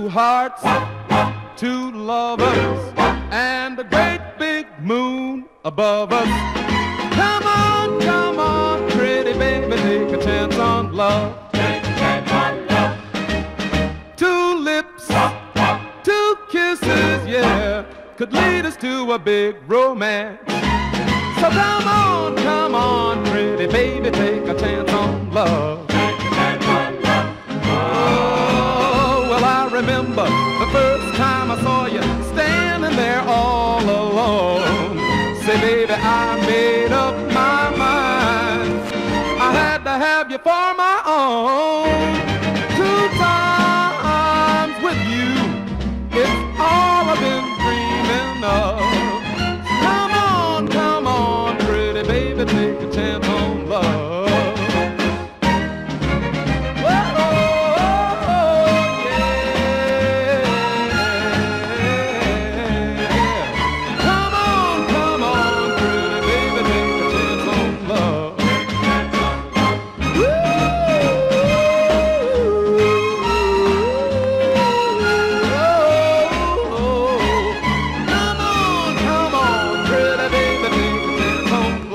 two hearts, two lovers, and a great big moon above us. Come on, come on, pretty baby, take a chance on love. Take a chance on love. Two lips, two kisses, yeah, could lead us to a big romance. So come on, come on, pretty baby, take a chance remember the first time I saw you standing there all alone. Say, baby, I made up my mind. I had to have you for my own.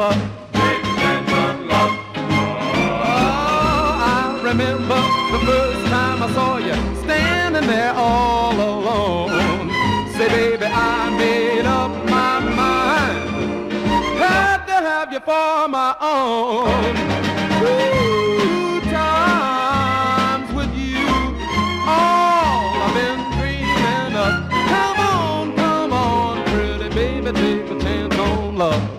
remember. Big man done love. Oh, I remember the first time I saw you standing there all alone. Say, baby, I made up my mind. Had to have you for my own. Two times with you, all I've been dreaming of. Come on, come on, pretty baby, take a chance on love.